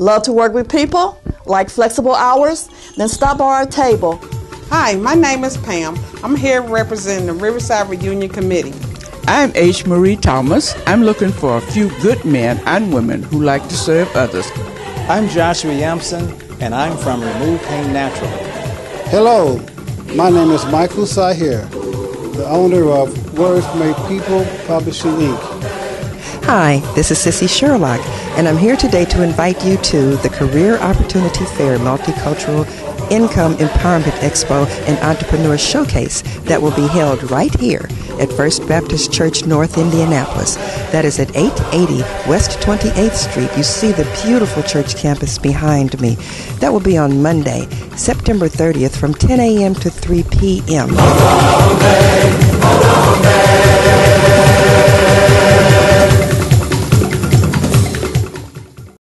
Love to work with people? Like flexible hours? Then stop by our table. Hi, my name is Pam. I'm here representing the Riverside Reunion Committee. I'm H. Marie Thomas. I'm looking for a few good men and women who like to serve others. I'm Joshua Yamson, and I'm from Remove Pain Natural. Hello, my name is Michael Sahir, the owner of Words Made People Publishing Inc. Hi, this is Cissi Sherlock, and I'm here today to invite you to the Career Opportunity Fair Multicultural Income Empowerment Expo and Entrepreneur Showcase that will be held right here at First Baptist Church North Indianapolis. That is at 880 West 28th Street. You see the beautiful church campus behind me. That will be on Monday, September 30th from 10 a.m. to 3 p.m.